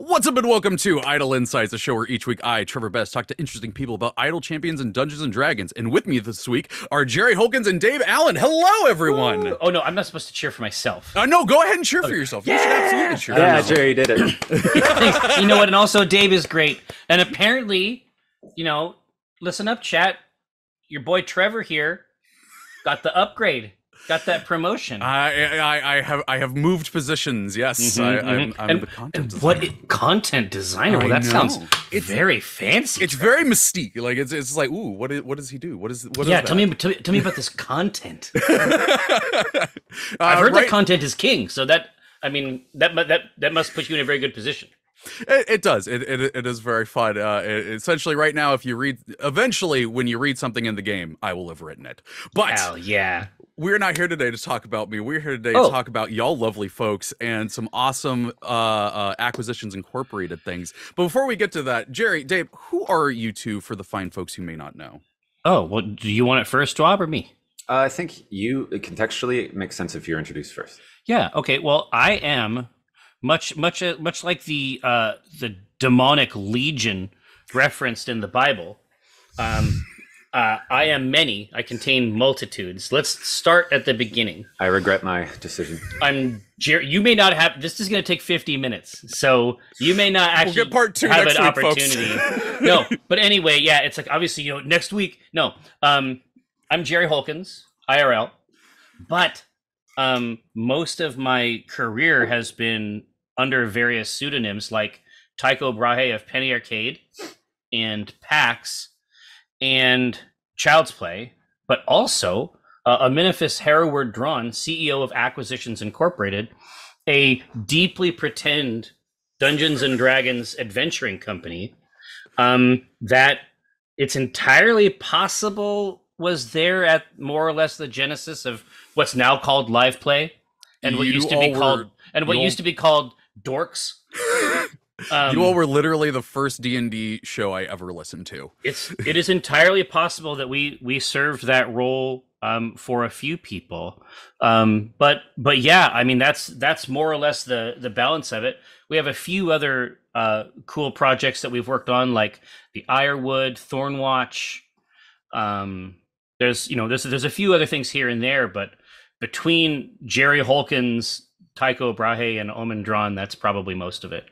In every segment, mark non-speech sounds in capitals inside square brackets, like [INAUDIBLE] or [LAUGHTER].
What's up and welcome to Idle Insights, a show where each week I, Treavor Bettis, talk to interesting people about idle champions and Dungeons and Dragons. And with me this week are Jerry Holkins and Dabe Alan. Hello, everyone. Oh no, I'm not supposed to cheer for myself. Uh, no, go ahead and cheer for yourself. You should absolutely cheer. for Yeah, yourself. Jerry did it. [LAUGHS] you know what? And also, Dave is great. And apparently, you know, listen up, chat. Your boy Treavor here got the upgrade, got that promotion. I, I, I have I have moved positions. Yes, Mhm, I, I'm, mhm. I'm and, the content and designer. what i- content designer? Well, that know. sounds It's- very fancy. It's very mystique. Like it's it's like ooh, what is, what does he do? What is what is yeah. that? Tell me, tell me, tell me about this content. [LAUGHS] Uh, I've heard right- that content is king, so that I mean that that that must put you in a very good position. It, it does. It, it it is very fun. Uh, it, essentially, right now, if you read, eventually, when you read something in the game, I will have written it. But Hell yeah. We're not here today to talk about me. We're here today Oh. to talk about y'all, lovely folks, and some awesome uh, uh, acquisitions incorporated things. But before we get to that, Jerry, Dave, who are you two for the fine folks who may not know? Oh well, do you want it first, Rob, or me? Uh, I think you contextually it makes sense if you're introduced first. Yeah. Okay. Well, I am much, much, uh, much like the uh, the demonic legion referenced in the Bible. Um, uh, I am many. I contain multitudes. Let's start at the beginning. I regret my decision. I'm. Jer- you may not have. This is going to take 50 minutes, so you may not actually get part two have an week, folks. opportunity. [LAUGHS] no, but anyway, yeah, it's like obviously you know next week. No, um, I'm Jerry Holkins, IRL, but um, most of my career has been under various pseudonyms like Tycho Brahe of Penny Arcade and PAX and Child's Play, but also uh, Amenophis Hereward Dran, CEO of Acquisitions Incorporated, a deeply pretend Dungeons and Dragons adventuring company um, that it's entirely possible was there at more or less the genesis of what's now called live play and what You used to be called and what used to be called dorks um, you all were literally the first D and D show I ever listened to. it's it is entirely possible that we we served that role um, for a few people. Um, but but yeah i mean that's that's more or less the the balance of it. We have a few other uh, cool projects that we've worked on like the ironwood thornwatch um, there's you know there's there's a few other things here and there but between jerry holkins tycho brahe and omin dran that's probably most of it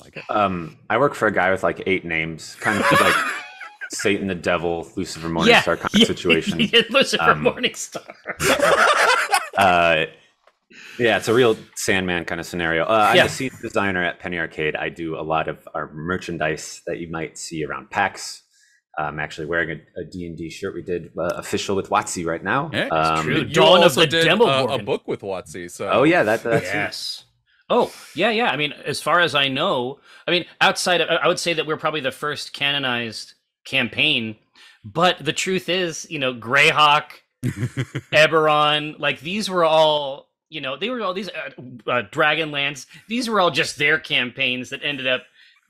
I like it. Um, I work for a guy with like eight names, kind of like [LAUGHS] Satan, the Devil, Lucifer, Morningstar kind of situation. [LAUGHS] yeah, lucifer Um, morningstar [LAUGHS] Uh, yeah, it's a real Sandman kind of scenario. Uh, I'm Yeah. a senior designer at Penny Arcade. I do a lot of our merchandise that you might see around PAX. I'm actually wearing a, a D&D shirt we did uh, official with WotC right now. Yeah, it's Um, true. You Dawn of the did uh, a book with WotC. So Oh yeah, that, that's yes. Oh, yeah, yeah. I mean, as far as I know, I mean, outside of, I would say that we're probably the first canonized campaign. But the truth is, you know, Greyhawk, [LAUGHS] Eberron, like these were all, you know, they were all these uh, uh, Dragonlance. These were all just their campaigns that ended up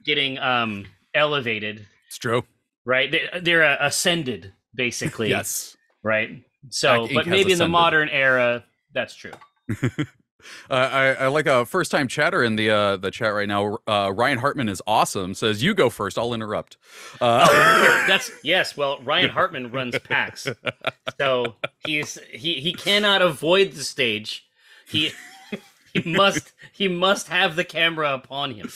getting um elevated, it's true. right? They, they're uh, ascended, basically, Yes. right? So, but maybe in the modern era, that's true. [LAUGHS] Uh, I, I like a first time chatter in the uh, the chat right now. Uh, Ryan Hartman is awesome. Says you go first. I'll interrupt. Uh, [LAUGHS] That's yes. Well, Ryan Hartman runs [LAUGHS] PAX, so he's he he cannot avoid the stage. He [LAUGHS] he must he must have the camera upon him.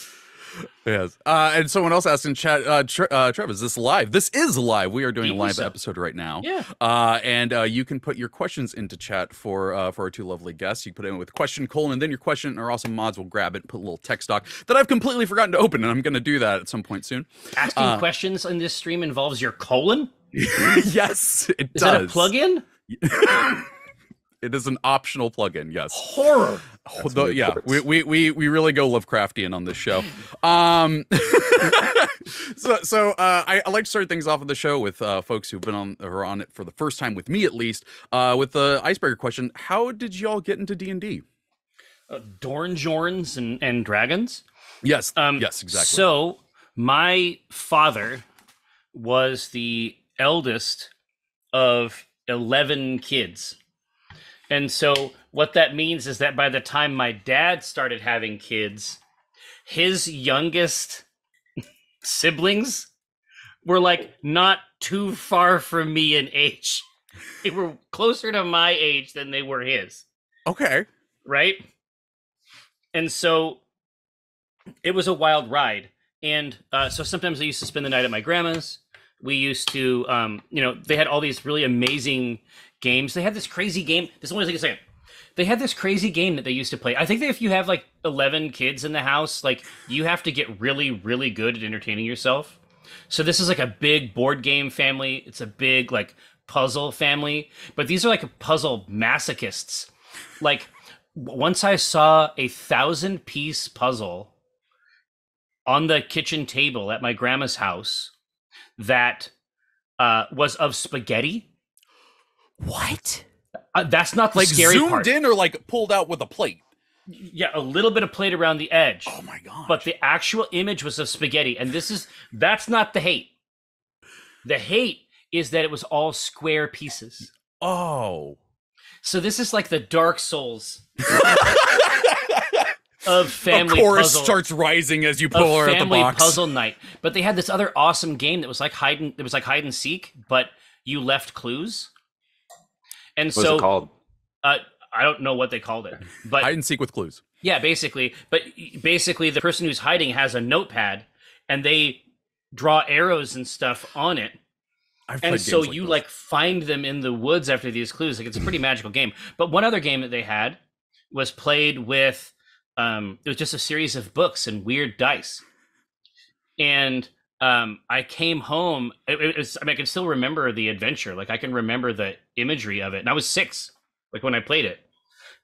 Yes. Uh, and someone else asked in chat. Uh, Tre- uh, Trev, is this live? This is live. We are doing a live Yes. episode right now. Yeah. Uh, and uh, you can put your questions into chat for uh, for our two lovely guests. You can put it in with question colon, and then your question. Our awesome mods will grab it and put a little text doc that I've completely forgotten to open, and I'm going to do that at some point soon. Asking Uh, questions in this stream involves your colon. [LAUGHS] yes, it Is does. Is that a plugin? [LAUGHS] It is an optional plugin. Yes. Horror. The- yeah, we, we we we really go Lovecraftian on this show. [LAUGHS] Um, [LAUGHS] so so uh, I, I like to start things off of the show with uh, folks who've been on or on it for the first time with me at least. Uh, with the icebreaker question: How did y'all get into D and D? Uh, Dornjorns and and dragons. Yes, Um, yes, exactly. So my father was the eldest of eleven kids, and so what that means is that by the time my dad started having kids, his youngest [LAUGHS] siblings were like not too far from me in age. [LAUGHS] They were closer to my age than they were his, Okay. right? And so it was a wild ride. And uh, so sometimes I used to spend the night at my grandma's. We used to, um, you know, they had all these really amazing games. They had this crazy game. This is only take a second. They had this crazy game that they used to play. I think that if you have like 11 kids in the house, like you have to get really, really good at entertaining yourself. So this is like a big board game family. It's a big like puzzle family, but these are like a puzzle masochists. Like once I saw a thousand piece puzzle on the kitchen table at my grandma's house that uh, was of spaghetti. What? Uh, that's not the Like scary zoomed part. in or like pulled out with a plate? Yeah, a little bit of plate around the edge. Oh my god. but the actual image was of spaghetti and this is that's not the hate the hate is that it was all square pieces oh. so this is like the dark souls [LAUGHS] of family a chorus puzzle starts rising as you pull her out the box. puzzle night but they had this other awesome game that was like hide and it was like hide and seek but you left clues and What's so it called? uh, i don't know what they called it but Hide and seek with clues. Yeah, basically. But basically, the person who's hiding has a notepad, and they draw arrows and stuff on it. I've And played so games like you this. like find them in the woods after these clues. Like it's a pretty [CLEARS THROAT] magical game. But one other game that they had was played with. Um, it was just a series of books and weird dice. And um, I came home. It, it was, I mean, I can still remember the adventure. Like I can remember the imagery of it. And I was six, like when I played it.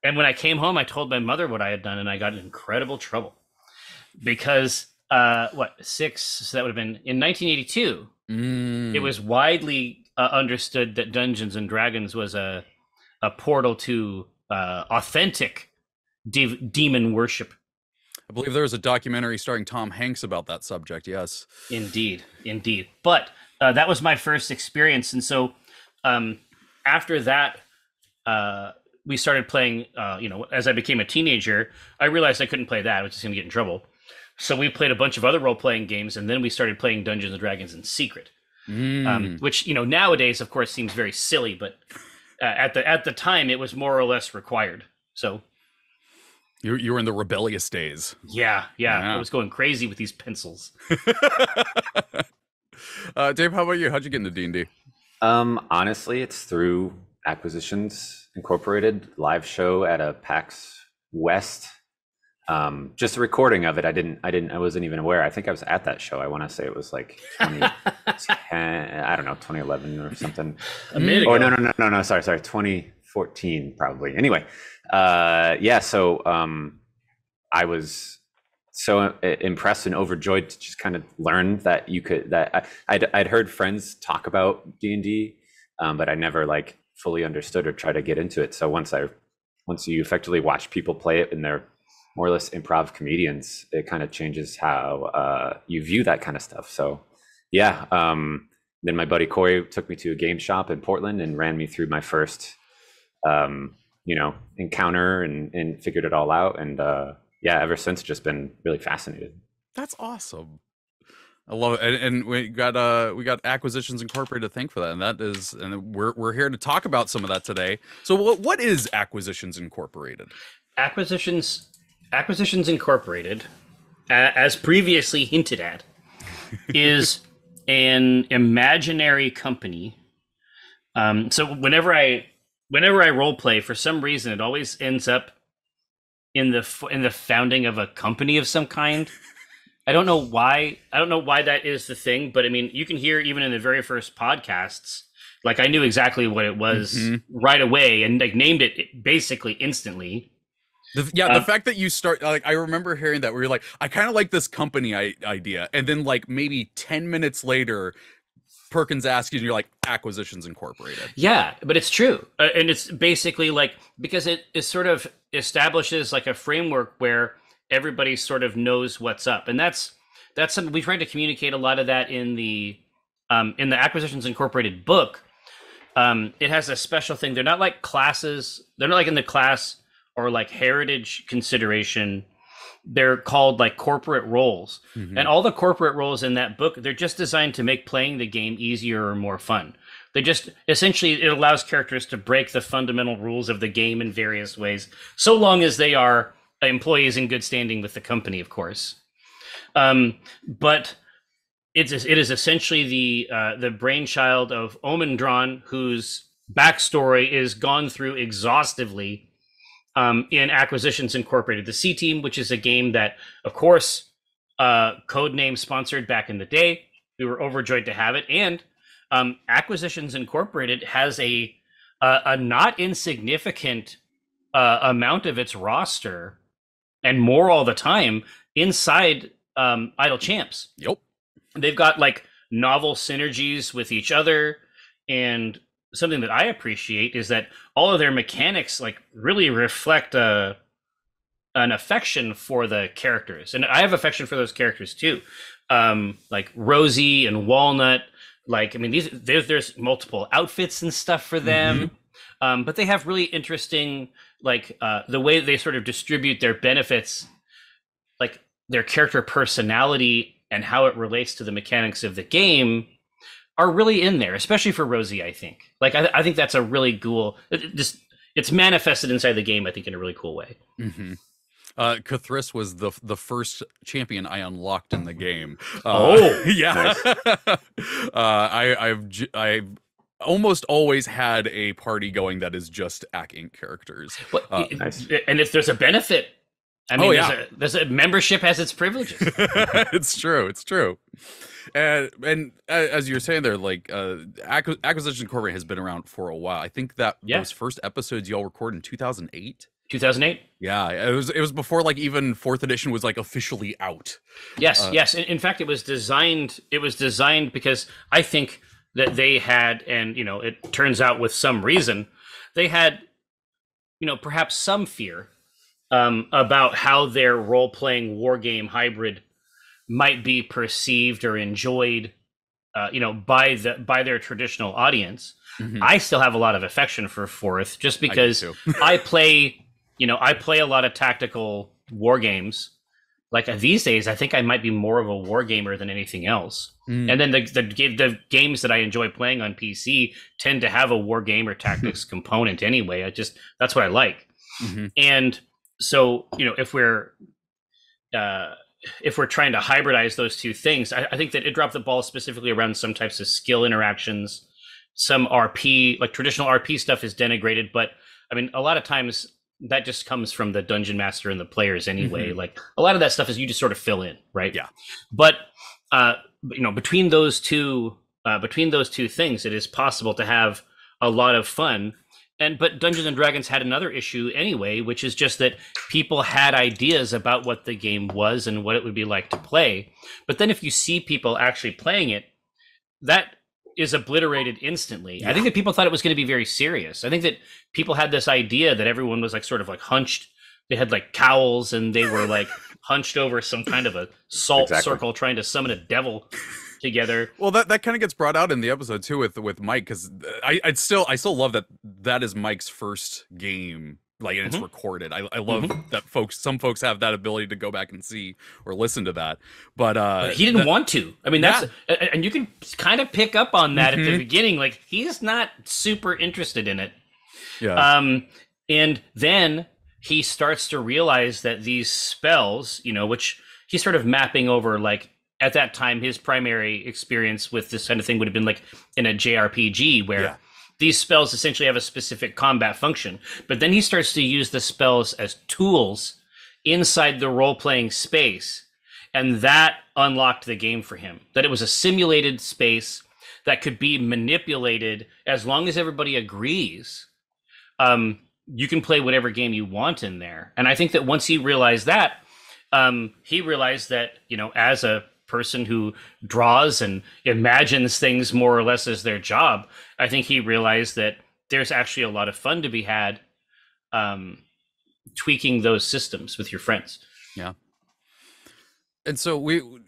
And when I came home, I told my mother what I had done, and I got in incredible trouble because uh, what six? So that would have been in 1982. Mm. It was widely uh, understood that Dungeons and Dragons was a a portal to uh, authentic de- demon worship. I believe there was a documentary starring Tom Hanks about that subject. Yes. Indeed, indeed. But uh, that was my first experience, and so um, after that, uh, we started playing. Uh, you know, as I became a teenager, I realized I couldn't play that; I was just going to get in trouble. So we played a bunch of other role playing games, and then we started playing Dungeons and Dragons in secret, Mm. um, which you know nowadays, of course, seems very silly, but uh, at the at the time, it was more or less required. So you you were in the rebellious days. yeah, yeah, Yeah. I was going crazy with these pencils. [LAUGHS] uh, Dave, how about you? How'd you get into D and D? Um, honestly, it's through Acquisitions Incorporated live show at a PAX West. Um, just a recording of it. I didn't. I didn't. I wasn't even aware. I think I was at that show. I want to say it was like 2010. [LAUGHS] I don't know, 2011 or something. A minute Or ago. no, no, no, no, no. Sorry, sorry. 2014 probably. Anyway, uh, yeah. So um, I was so uh, impressed and overjoyed to just kind of learn that you could that I, I'd, I'd heard friends talk about D and D, um, but I never like fully understood or tried to get into it. So once I once you effectively watch people play it and they're more or less improv comedians, it kind of changes how uh, you view that kind of stuff. So yeah. Um, then my buddy Corey took me to a game shop in Portland and ran me through my first, um, you know, encounter and, and figured it all out. And uh, yeah, ever since just been really fascinated. That's awesome. I love it, and, and we got uh we got Acquisitions Incorporated to thank for that, and that is, and we're we're here to talk about some of that today. So what what is Acquisitions Incorporated? acquisitions acquisitions incorporated as previously hinted at is [LAUGHS] an imaginary company um, so whenever i whenever i role play for some reason it always ends up in the in the founding of a company of some kind i don't know why i don't know why that is the thing but i mean you can hear even in the very first podcasts like i knew exactly what it was Mhm. right away and like named it basically instantly The, yeah, the Um, fact that you start like I remember hearing that where you're like, I kind of like this company I, idea, and then like maybe ten minutes later, Perkins asks you, and you're like, Acquisitions Incorporated. Yeah, but it's true, uh, and it's basically like because it is sort of establishes like a framework where everybody sort of knows what's up, and that's that's something we tried to communicate a lot of that in the um, in the Acquisitions Incorporated book. Um, it has a special thing. They're not like classes. They're not like in the class or like heritage consideration. They're called like corporate roles. Mhm. And all the corporate roles in that book, they're just designed to make playing the game easier or more fun. They just essentially it allows characters to break the fundamental rules of the game in various ways, so long as they are employees in good standing with the company, of course. Um, but it's it is essentially the uh, the brainchild of Omen Omendron, whose backstory is gone through exhaustively um, in Acquisitions Incorporated, the C Team, which is a game that, of course, uh, Codename sponsored back in the day. We were overjoyed to have it, and um, Acquisitions Incorporated has a a, a not insignificant uh, amount of its roster and more all the time inside um, Idle Champs. Yep. They've got like novel synergies with each other, and something that I appreciate is that all of their mechanics like really reflect a an affection for the characters, and I have affection for those characters too. Um, like Rosie and Walnut. Like I mean, these there's there's multiple outfits and stuff for them, um, but they have really interesting like uh, the way they sort of distribute their benefits, like their character personality and how it relates to the mechanics of the game are really in there, especially for Rosie. I think. Like I, I think that's a really cool. It, it just it's manifested inside the game. I think in a really cool way. hmm Uh, K'thriss was the the first champion I unlocked in the game. Uh, Oh, [LAUGHS] yeah. [LAUGHS] uh, I I've j- I've almost always had a party going that is just Acq Inc. characters. But Uh, nice. and if there's a benefit, I mean, Oh, there's, yeah. a, there's a membership has its privileges. [LAUGHS] it's true. It's true. And and as you're saying there, like uh, Acquisition Corporate has been around for a while. I think that Yeah. those first episodes y'all recorded in 2008. 2008. Yeah, it was it was before like even fourth edition was like officially out. Yes, Uh, yes. In, in fact, it was designed. It was designed because I think that they had, and you know, it turns out with some reason, they had, you know, perhaps some fear um, about how their role-playing war game hybrid might be perceived or enjoyed, uh, you know, by the by their traditional audience. Mhm. I still have a lot of affection for Fourth, just because too. [LAUGHS] I play, you know, I play a lot of tactical war games. Like uh, these days, I think I might be more of a war gamer than anything else. Mm. And then the, the the games that I enjoy playing on PC tend to have a war game or [LAUGHS] tactics component anyway. I just that's what I like. Mhm. And so, you know, if we're uh, if we're trying to hybridize those two things, I, I think that it dropped the ball specifically around some types of skill interactions. Some RP, like traditional RP stuff, is denigrated, but I mean, a lot of times that just comes from the dungeon master and the players anyway. Like a lot of that stuff is you just sort of fill in, right? Yeah. But uh, you know, between those two, uh, between those two things, it is possible to have a lot of fun. And but Dungeons and Dragons had another issue anyway, which is just that people had ideas about what the game was and what it would be like to play. But then if you see people actually playing it, that is obliterated instantly. I think that people thought it was going to be very serious. I think that people had this idea that everyone was like sort of like hunched. They had like cowls and they were like [LAUGHS] hunched over some kind of a salt Exactly. circle trying to summon a devil together. Well, that, that kind of gets brought out in the episode too with with Mike because I I still I still love that that is Mike's first game like and it's Mhm. recorded. I, I love that folks some folks have that ability to go back and see or listen to that. But uh But he didn't that- want to. I mean, that's a- and you can kind of pick up on that at the Mhm. beginning. Like he's not super interested in it. yeah. Um, and then he starts to realize that these spells, you know, which he's sort of mapping over, like at that time, his primary experience with this kind of thing would have been like in a JRPG where Yeah. these spells essentially have a specific combat function. But then he starts to use the spells as tools inside the role playing space. And that unlocked the game for him. That it was a simulated space that could be manipulated as long as everybody agrees um, you can play whatever game you want in there. And I think that once he realized that, um, he realized that you know, as a person who draws and imagines things more or less as their job, I think he realized that there's actually a lot of fun to be had um, tweaking those systems with your friends. Yeah. And so we, we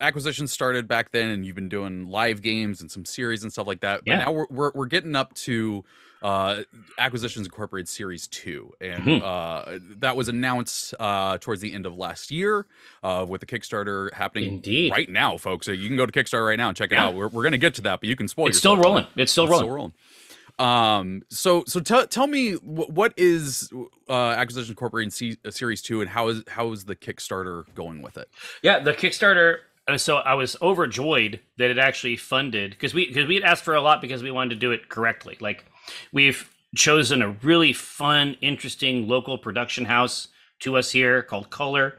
acquisitions started back then, and you've been doing live games and some series and stuff like that. But Yeah. now we're, we're we're getting up to uh acquisitions incorporated series 2 and Mhm. uh that was announced uh towards the end of last year uh with the kickstarter happening Indeed. right now folks so you can go to kickstarter right now and check it Yeah. out we're, we're gonna get to that but you can spoil It's still rolling. It's still It's rolling. rolling um so so tell tell me wh- what is uh acquisition incorporated C- uh, series 2 and how is how is the kickstarter going with it Yeah, the Kickstarter. Uh, So I was overjoyed that it actually funded because we because we had asked for a lot because we wanted to do it correctly. Like we've chosen a really fun, interesting local production house to us here called Color.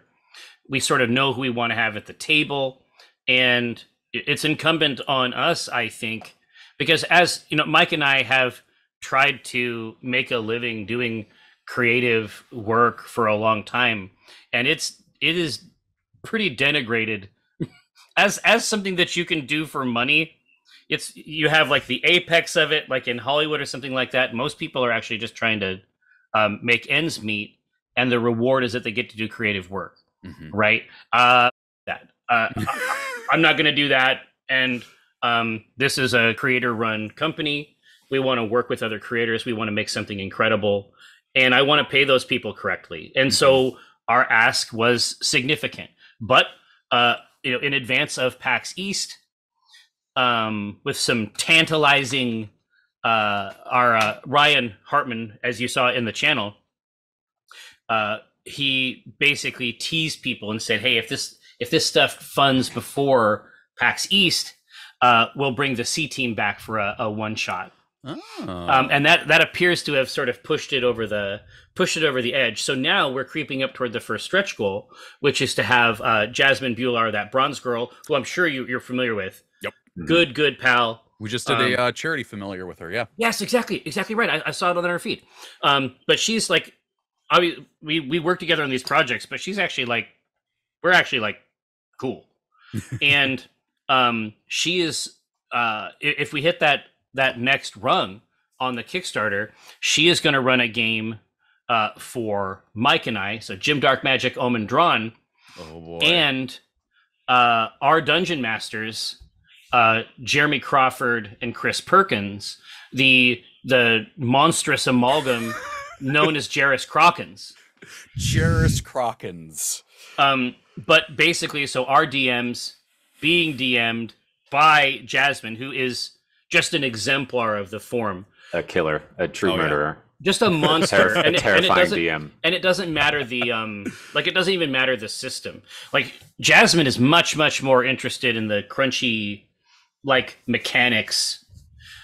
We sort of know who we want to have at the table, and it's incumbent on us, I think, because as you know, Mike and I have tried to make a living doing creative work for a long time, and it's it is pretty denigrated as as something that you can do for money it's you have like the apex of it like in hollywood or something like that most people are actually just trying to um, make ends meet and the reward is that they get to do creative work Mhm. right? Uh that uh, [LAUGHS] i'm not going to do that and um this is a creator run company. We want to work with other creators. We want to make something incredible and i want to pay those people correctly. And so our ask was significant. But uh you know in advance of pax east um with some tantalizing uh our uh, ryan hartman as you saw in the channel uh he basically teased people and said hey if this if this stuff funds before pax east uh we'll bring the c team back for a, a one shot oh. um, and that that appears to have sort of pushed it over the pushed it over the edge. So now we're creeping up toward the first stretch goal, which is to have uh, Jasmine Bhullar, that bronze girl, who I'm sure you, you're familiar with. Yep. Good, good pal. we just did um, a uh, charity familiar with her yeah Yes, exactly, exactly right. I, I saw it on her feed. Um, but she's like, I mean, we we work together on these projects, but she's actually like, we're actually like cool, [LAUGHS] and um, she is. Uh, if we hit that that next run on the Kickstarter, she is going to run a game uh, for Mike and I. So Jim Darkmagic Omin Dran oh boy and uh, our dungeon masters, uh, Jeremy Crawford and Chris Perkins, the the monstrous amalgam [LAUGHS] known as Jarris Crockens. Jairus Crockens. Um, but basically, so our DMs being DM'd by Jasmine, who is just an exemplar of the form, A killer, a true Oh, yeah. murderer, just a [LAUGHS] monster, a and, it, and it terrifying doesn't DM. and it doesn't matter the um like it doesn't even matter the system. Like jasmine is much much more interested in the crunchy like mechanics.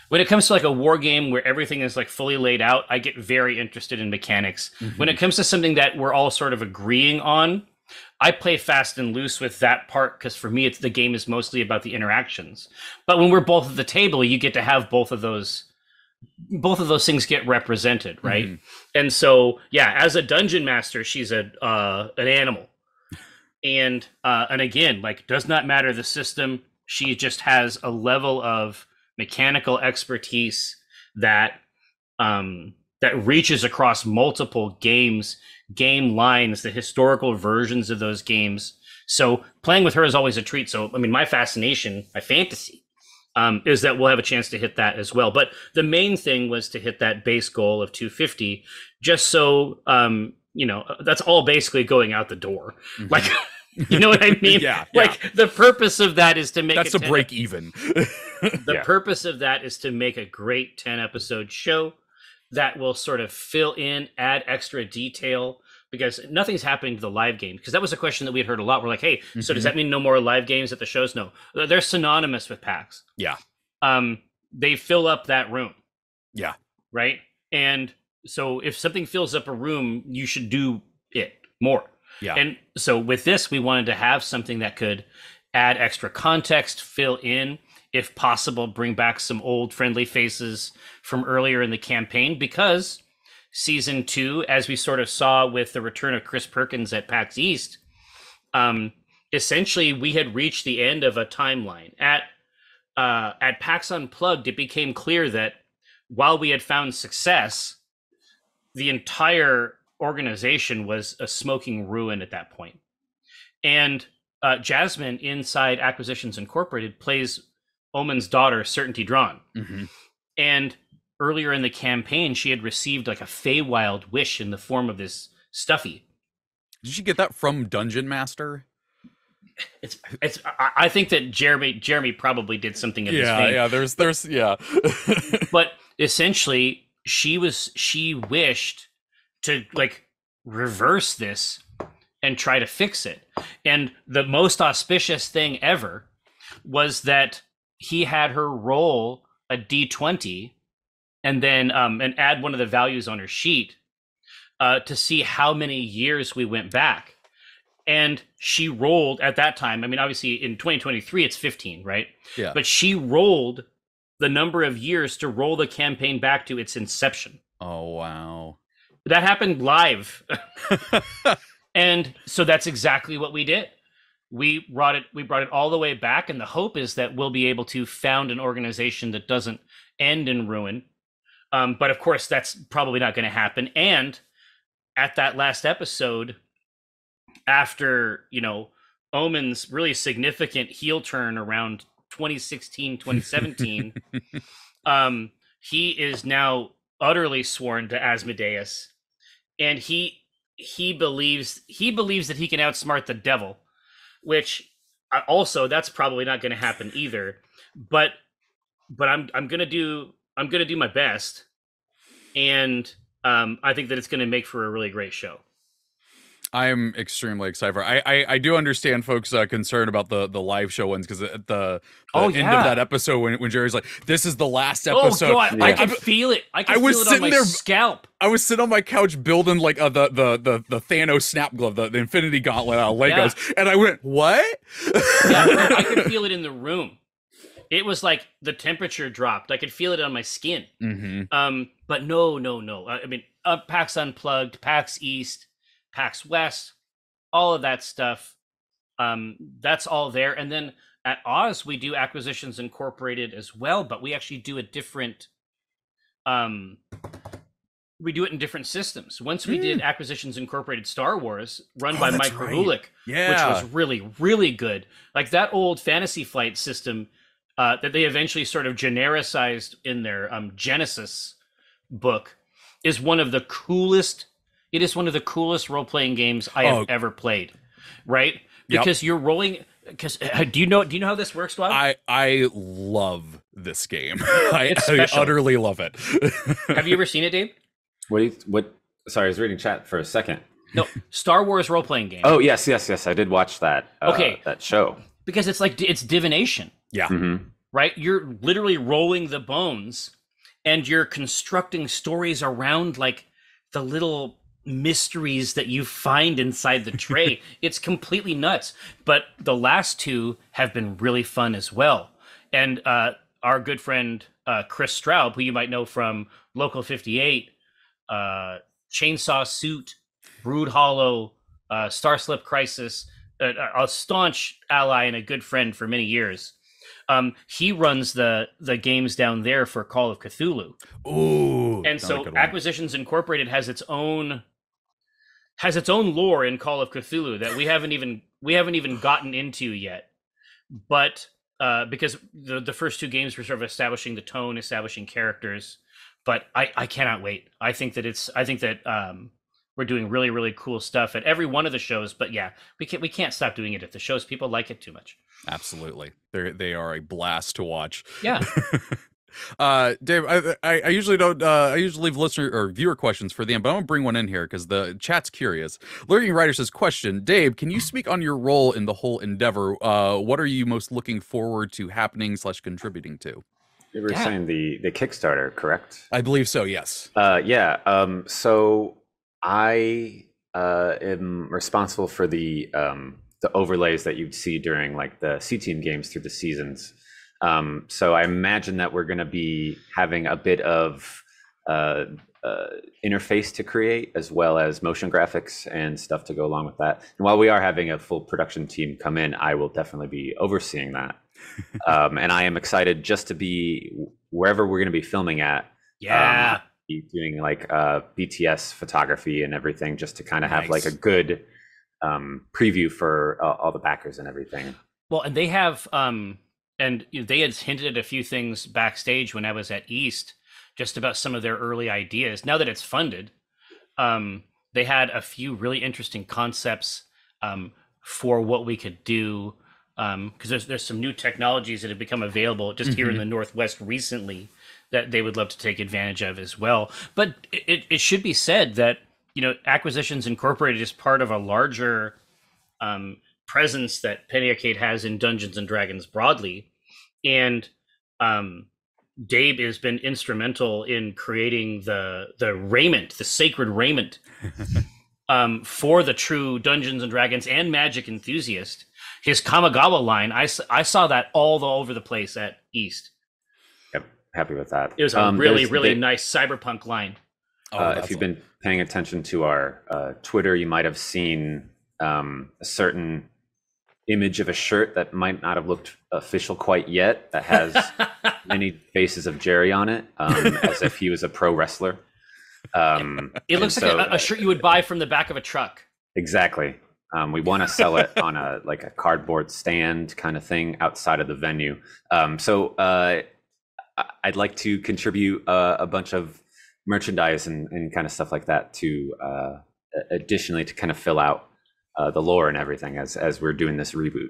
When it comes to like a war game where everything is like fully laid out i get very interested in mechanics. When it comes to something that we're all sort of agreeing on i play fast and loose with that part because for me it's the game is mostly about the interactions. But when we're both at the table you get to have both of those both of those things get represented right? Mhm. and so yeah as a dungeon master she's a uh an animal. And uh and again like does not matter the system she just has a level of mechanical expertise that um that reaches across multiple games game lines the historical versions of those games so playing with her is always a treat so i mean my fascination my fantasy um, is that we'll have a chance to hit that as well. But the main thing was to hit that base goal of 250, just so um, you know that's all basically going out the door. Mhm. Like, [LAUGHS] you know what I [LAUGHS] mean? Yeah, Like the purpose of that is to make That's a break even. [LAUGHS] the Yeah. purpose of that is to make a great 10 episode show that will sort of fill in, add extra detail because nothing's happening to the live game. Because that was a question that we had heard a lot. We're like, hey, so does Mhm. that mean no more live games at the shows? No, they're synonymous with PAX. Yeah. Um, they fill up that room. Yeah. Right. And so if something fills up a room, you should do it more. Yeah. And so with this, we wanted to have something that could add extra context, fill in, if possible, bring back some old friendly faces from earlier in the campaign because season two, as we sort of saw with the return of Chris Perkins at PAX East, um, essentially we had reached the end of a timeline. At uh, at PAX Unplugged, it became clear that while we had found success, the entire organization was a smoking ruin at that point. And uh, Jasmine inside Acquisitions Incorporated plays Omin's daughter, Certainty Dran. Mhm. And earlier in the campaign, she had received like a Feywild wish in the form of this stuffy. Did she get that from Dungeon Master? It's it's. I, think that Jeremy Jeremy probably did something in this Yeah, yeah. There's, there's, yeah. [LAUGHS] But essentially, she was she wished to like reverse this and try to fix it. And the most auspicious thing ever was that he had her roll a d20 and then um and add one of the values on her sheet uh to see how many years we went back. And she rolled at that time. I mean, obviously in 2023 it's 15, right? Yeah. But she rolled the number of years to roll the campaign back to its inception. oh wow. That happened live. [LAUGHS] and so that's exactly what we did. We brought it we brought it all the way back and the hope is that we'll be able to found an organization that doesn't end in ruin. Um, but of course that's probably not going to happen. And at that last episode after, you know, Omin's really significant heel turn around 2016 [LAUGHS] 2017 um he is now utterly sworn to Asmodeus. And he he believes he believes that he can outsmart the devil which uh, also that's probably not going to happen either but but I'm I'm going to do I'm to do my best and um I think that it's going to make for a really great show. I'm extremely excited. For, I, I I do understand folks' uh, concern about the the live show ones because at the, the Oh, end yeah. of that episode when, when Jerry's like, "This is the last episode." oh god, I Yeah. can feel it. I I was feel it on sitting my there- scalp. I was sitting on my couch building like uh, the, the the the Thanos snap glove, the, the Infinity Gauntlet out of Legos, and I went, "What?" Yeah, I could [LAUGHS] feel it in the room. It was like the temperature dropped. I could feel it on my skin. hmm Um, but no, no, no. I I mean, uh, PAX Unplugged, PAX East, PAX West, all of that stuff. Um, that's all there. And then at Oz, we do Acquisitions Incorporated as well, but we actually do a different. Um, we do it in different systems. Once we did Acquisitions Incorporated Star Wars, run Oh, by Mike right. Krahulik, Yeah. which was really really good like that old fantasy flight system uh, that they eventually sort of genericized in their um, Genesys book is one of the coolest it is one of the coolest role-playing games i have Oh. ever played right Yep. because you're rolling because do you know do you know how this works Dwight? I I love this game. [LAUGHS] I, I utterly love it. [LAUGHS] have you ever seen it dave What? Do you, what? Sorry, I was reading chat for a second. no star wars role-playing game Oh yes, yes, yes. I did watch that. Uh, Okay. that show. because it's like it's divination yeah. hmm right? You're literally rolling the bones and you're constructing stories around like the little mysteries that you find inside the tray. [LAUGHS] it's completely nuts. But the last two have been really fun as well. And uh, our good friend uh, Chris Straub, who you might know from Local 58, uh, Chainsaw Suit, Brood Hollow, uh, Starslip Crisis, a, a staunch ally and a good friend for many years. Um, he runs the the games down there for Call of Cthulhu, Ooh. and so. Acquisitions Incorporated has its own has its own lore in Call of Cthulhu that we haven't even we haven't even gotten into yet. But uh, because the the first two games were sort of establishing the tone, establishing characters, but I I cannot wait. I think that it's I think that um, we're doing really really cool stuff at every one of the shows. But yeah, we can't we can't stop doing it at the shows. People like it too much. Absolutely. They they are a blast to watch. Yeah. [LAUGHS] uh Dave, I, I I usually don't uh I usually leave listener or viewer questions for the end, but I'm gonna bring one in here because the chat's curious. Lurking Writer says, question, Dave, can you speak on your role in the whole endeavor? Uh what are you most looking forward to happening slash contributing to? You were Yeah. saying the the Kickstarter, correct? I believe so, yes. Uh, yeah. Um, so I uh, am responsible for the um, the overlays that you'd see during like the C team games through the seasons. Um, so I imagine that we're going to be having a bit of uh, uh, interface to create as well as motion graphics and stuff to go along with that. And while we are having a full production team come in, I will definitely be overseeing that. [LAUGHS] um, and I am excited just to be wherever we're going to be filming at Yeah. be doing like uh, BTS photography and everything just to kind of have like a good um, preview for uh, all the backers and everything. Well, and they have, um, and you know, they had hinted at a few things backstage when I was at East, just about some of their early ideas. Now that it's funded, um, they had a few really interesting concepts um, for what we could do. Because um, there's there's some new technologies that have become available just here in Mhm. the Northwest recently that they would love to take advantage of as well. But it, it should be said that you know Acquisitions Incorporated is part of a larger um, presence that Penny Arcade has in Dungeons and Dragons broadly, and um, Dave has been instrumental in creating the the raiment, the sacred raiment, [LAUGHS] um, for the true Dungeons and Dragons and Magic enthusiast. His Kamigawa line, I, I saw that all the, over the place at East. Yep, happy with that. It was a Um, really really they- nice cyberpunk line. Oh, uh, that's if you've been paying attention to our uh, Twitter, you might have seen um, a certain image of a shirt that might not have looked official quite yet. That has [LAUGHS] many faces of Jerry on it, um, as if he was a pro wrestler. Um, it looks so- like a, a shirt you would buy from the back of a truck. Exactly. Um, we want to sell it on a like a cardboard stand kind of thing outside of the venue. Um, so uh, I'd like to contribute uh, a bunch of merchandise and, and kind of stuff like that to uh, additionally to kind of fill out uh, the lore and everything as as we're doing this reboot.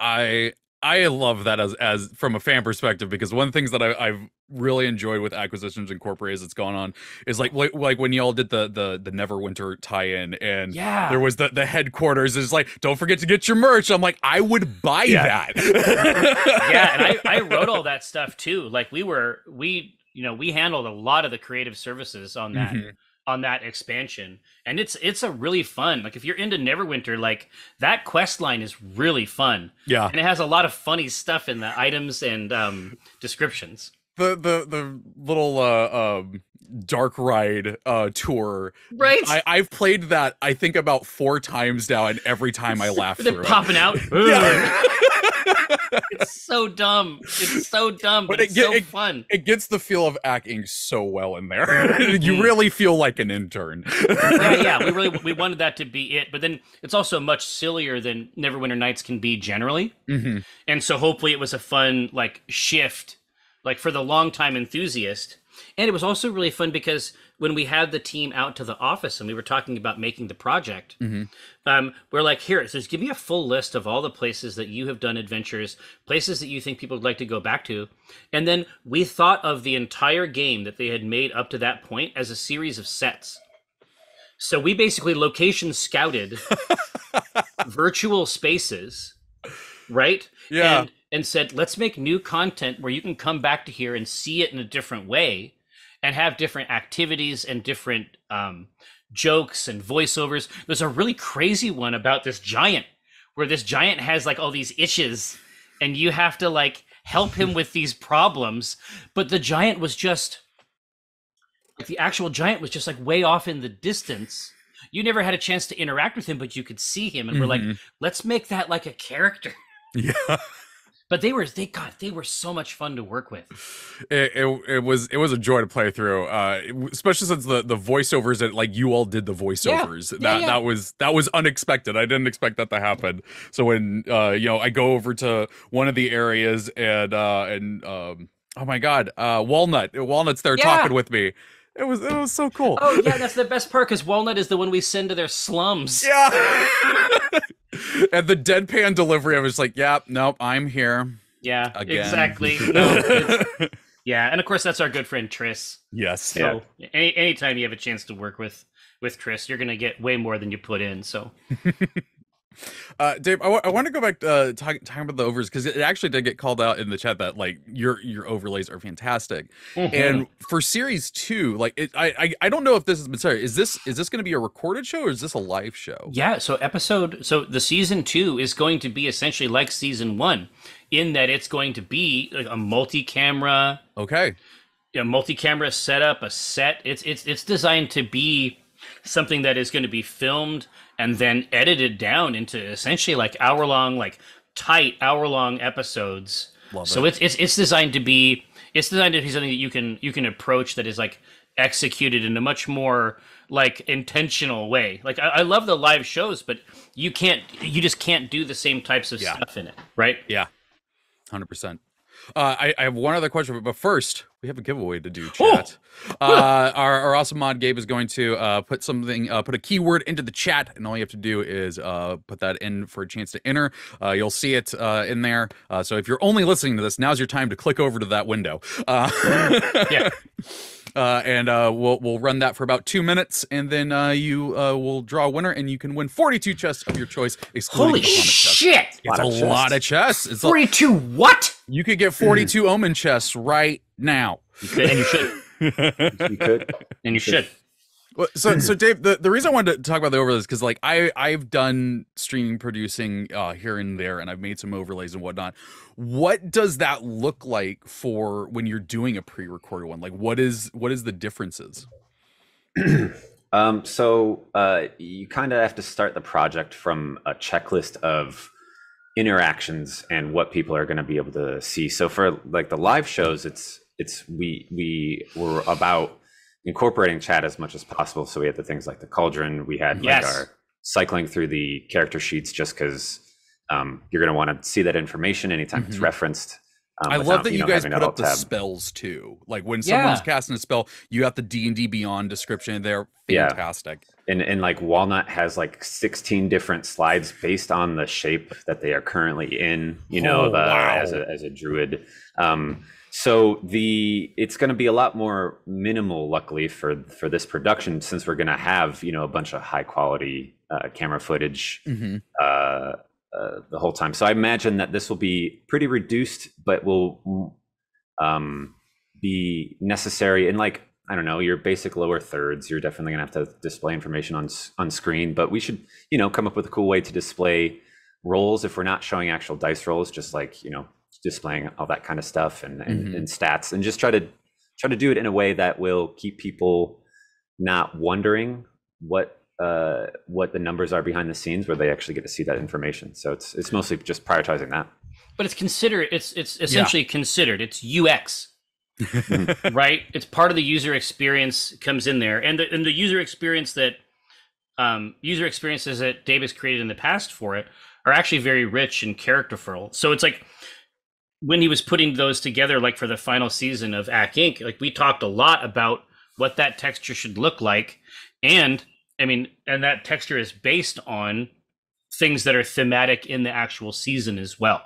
I I love that as as from a fan perspective because one of the things that I, I've really enjoyed with Acquisitions Incorporated it's gone on is like like, like when y'all did the the the Neverwinter tie-in and Yeah. there was the the headquarters is like don't forget to get your merch. I'm like I would buy Yeah. that. [LAUGHS] yeah, and I, I wrote all that stuff too. Like we were we you know we handled a lot of the creative services on that Mhm. On that expansion, and it's it's a really fun. Like if you're into Neverwinter, like that quest line is really fun, yeah. and it has a lot of funny stuff in the items and um, descriptions. The the the little uh um dark ride uh tour Right? I, I've played that I think about four times now, and every [LAUGHS] time I laugh They're through it. popping out. [LAUGHS] It's so dumb. It's so dumb, but, But it it's get- so it- fun. it gets the feel of acting so well in there. [LAUGHS] you Mhm. really feel like an intern. yeah, yeah, we really we wanted that to be it, but then it's also much sillier than Neverwinter Nights can be generally, Mhm. and so hopefully it was a fun like shift, like for the longtime enthusiast, and it was also really fun because when we had the team out to the office and we were talking about making the project, Mhm. um, we're like, here, just give me a full list of all the places that you have done adventures, places that you think people would like to go back to. And then we thought of the entire game that they had made up to that point as a series of sets. So we basically location scouted [LAUGHS] virtual spaces, right? Yeah. And, and said, let's make new content where you can come back to here and see it in a different way and have different activities and different um, jokes and voiceovers. There's a really crazy one about this giant where this giant has like all these itches and you have to like help him with these problems. But the giant was just like the actual giant was just like way off in the distance. You never had a chance to interact with him, but you could see him, and we're like, Mhm. let's make that like a character. Yeah. But they were they God, they were so much fun to work with. It, it, it was it was a joy to play through, uh, especially since the, the voiceovers that like you all did the voiceovers. Yeah, that yeah. that was that was unexpected. I didn't expect that to happen. So when uh, you know I go over to one of the areas and uh, and um, oh my god, uh, Walnut Walnut's there Yeah. talking with me. It was it was so cool. Oh yeah, that's the best part because Walnut is the one we send to their slums. [LAUGHS] Yeah. [LAUGHS] [LAUGHS] and the deadpan delivery, I was like, yeah, nope, I'm here. Yeah, Again. exactly. [LAUGHS] No, yeah, and of course that's our good friend Tris. yes. So any anytime you have a chance to work with with Tris, you're gonna get way more than you put in. So [LAUGHS] Uh, Dave, I want to go back uh, talk, talking about the overs because it actually did get called out in the chat that like your your overlays are fantastic. And for series two, like it, I, I I don't know if this has been sorry. Is this is this going to be a recorded show or is this a live show? Yeah, so episode so the season 2 is going to be essentially like season 1 in that it's going to be like a multi-camera Okay. a multi-camera setup, a set. It's it's it's designed to be something that is going to be filmed and then edited down into essentially like hour-long like tight hour-long episodes. Love so it. it's it's it's designed to be it's designed to be something that you can you can approach that is like executed in a much more like intentional way. Like I, I love the live shows, but you can't, you just can't do the same types of Yeah. stuff in it, right? Yeah, hundred percent. Uh, I, I have one other question, but first we have a giveaway to do. Oh! Chat. [LAUGHS] uh, our, our awesome mod Gabe is going to uh, put something, uh, put a keyword into the chat, and all you have to do is uh, put that in for a chance to enter. Uh, you'll see it uh, in there. Uh, so if you're only listening to this, now's your time to click over to that window. Uh, [LAUGHS] Yeah. [LAUGHS] Uh, and uh, we'll we'll run that for about two minutes, and then uh, you uh, will draw a winner, and you can win 42 chests of your choice, Holy the common chest. shit! It's Lot a of chests. lot of chests. It's a, 42 what? you could get 42 [CLEARS THROAT] omen chests right now. You could, and you should. [LAUGHS] You could. And you should. Well, so, so Dave, the, the reason I wanted to talk about the overlays is because like I I've done streaming producing uh, here and there, and I've made some overlays and whatnot. What does that look like for when you're doing a pre-recorded one? Like, what is what is the differences? [CLEARS THROAT] Um, so uh, you kind of have to start the project from a checklist of interactions and what people are going to be able to see. So for like the live shows, it's it's we we were about incorporating chat as much as possible. So we had the things like the cauldron. We had like our cycling through the character sheets just because um, you're going to want to see that information anytime it's Mhm. referenced. um, I love that you, know, guys put up the spells too. Like when someone's Yeah. casting a spell, you got the D and D Beyond description. They're Yeah. fantastic. and and like walnut has like 16 different slides based on the shape that they are currently in you know Oh, the, wow. as a as a druid um so the it's going to be a lot more minimal luckily for for this production since we're going to have you know a bunch of high quality uh, camera footage hmm uh, uh, the whole time. So I imagine that this will be pretty reduced, but will um, be necessary in like I don't know your basic lower thirds. You're definitely gonna have to display information on on screen, but we should you know come up with a cool way to display rolls if we're not showing actual dice rolls, just like you know displaying all that kind of stuff and and, Mhm. and stats, and just try to try to do it in a way that will keep people not wondering what uh, what the numbers are behind the scenes, where they actually get to see that information. So it's it's mostly just prioritizing that. But it's considered. It's it's essentially considered. It's UX, [LAUGHS] right? It's part of the user experience comes in there, and the, and the user experience that um, user experiences that Dave has created in the past for it are actually very rich and characterful. So it's like when he was putting those together, like for the final season of Acq Inc., like we talked a lot about what that texture should look like, and I mean, and that texture is based on things that are thematic in the actual season as well.